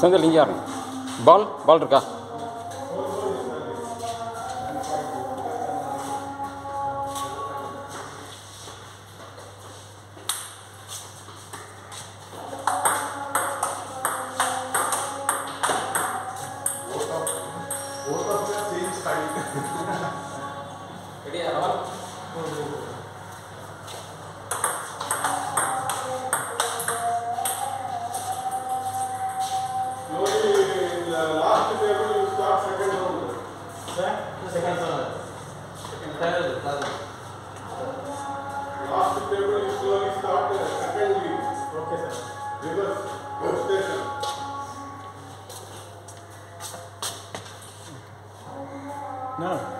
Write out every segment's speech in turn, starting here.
sendal injarn, bal, bal duka. Oh tuh, oh tuh sih style. Kediri ya, kan? No.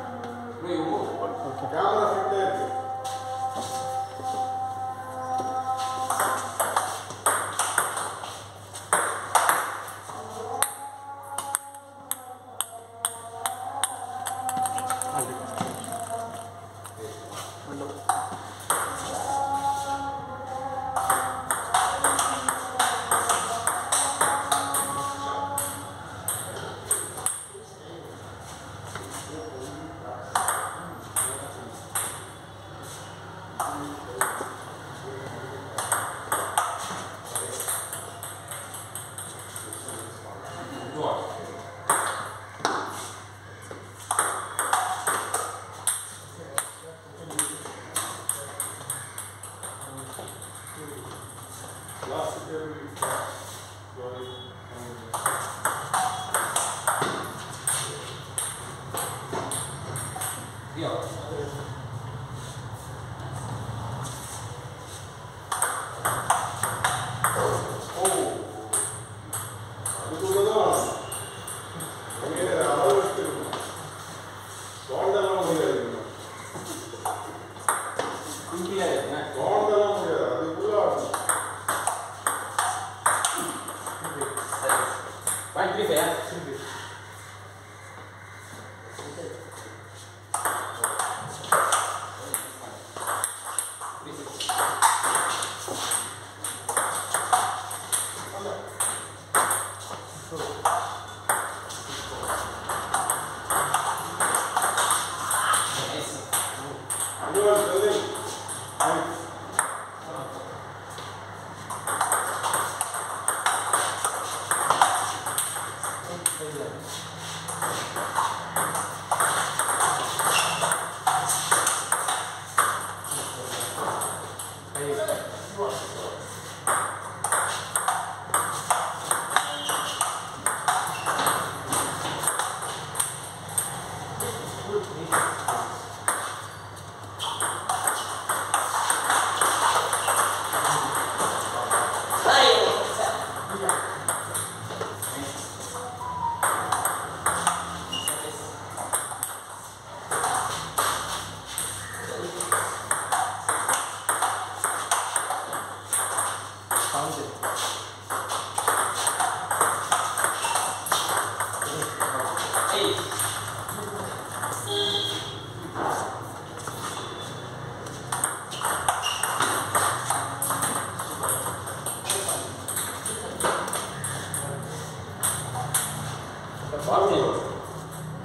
뛰어. Vai, Crivella. Eita, que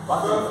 맞아.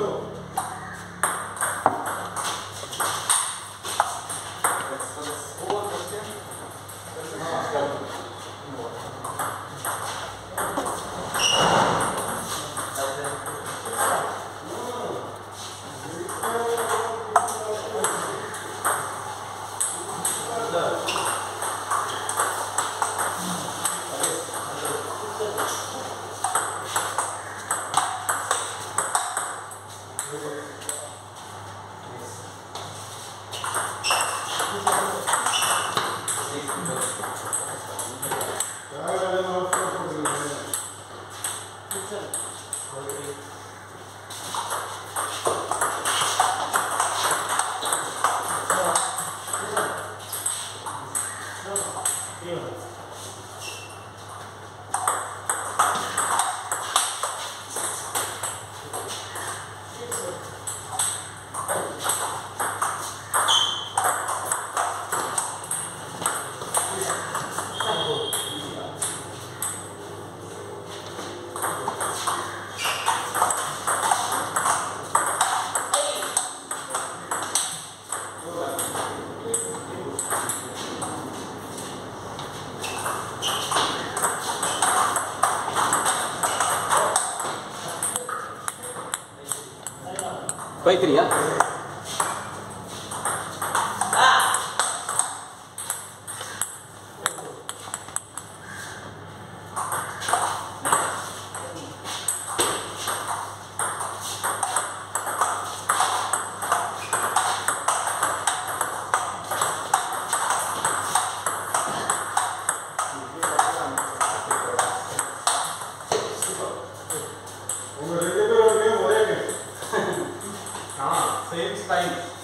Vai criar.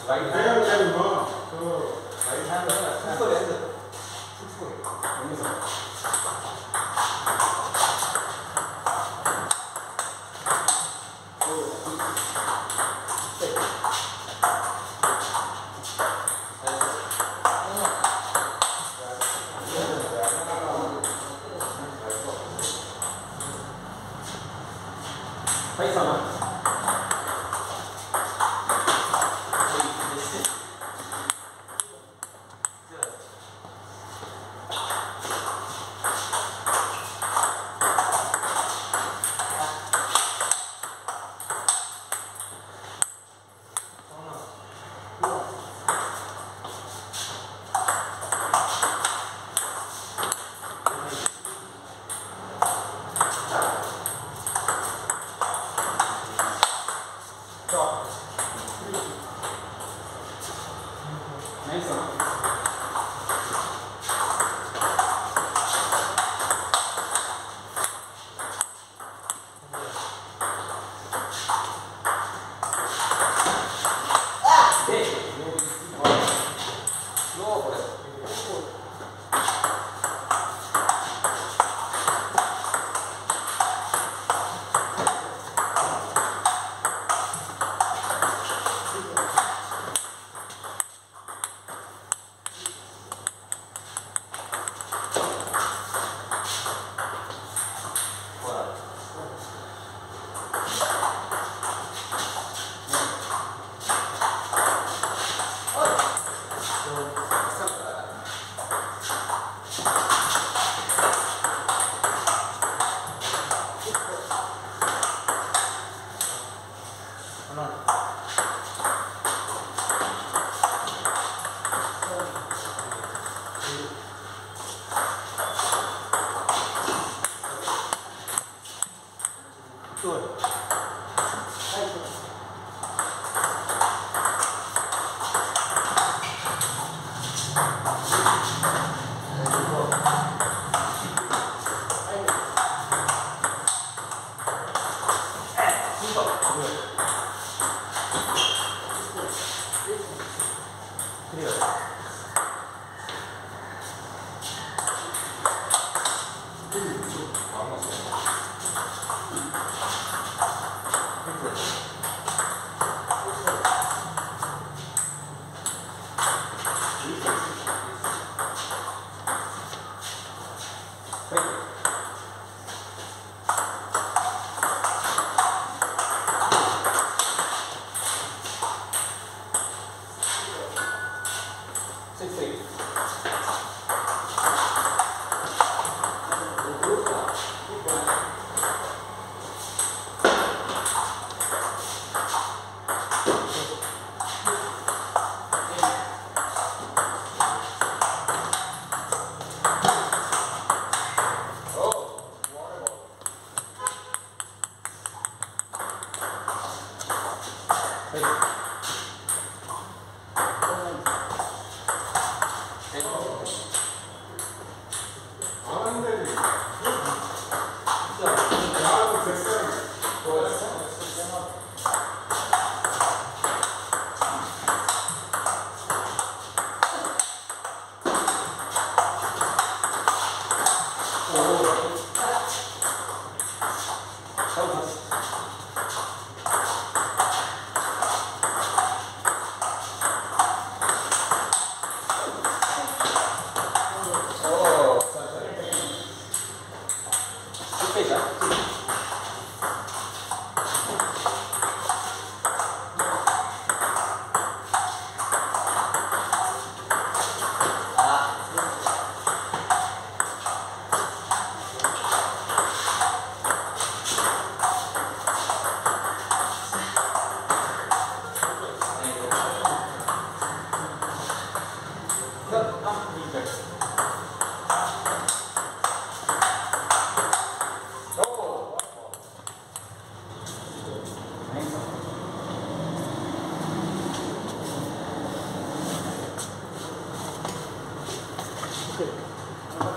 라이트 하얀 거, 그 라이트 하얀 거, 풀스토리 핸드, 풀스토리, 여기서. 파이썬은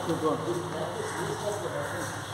Tudo bom.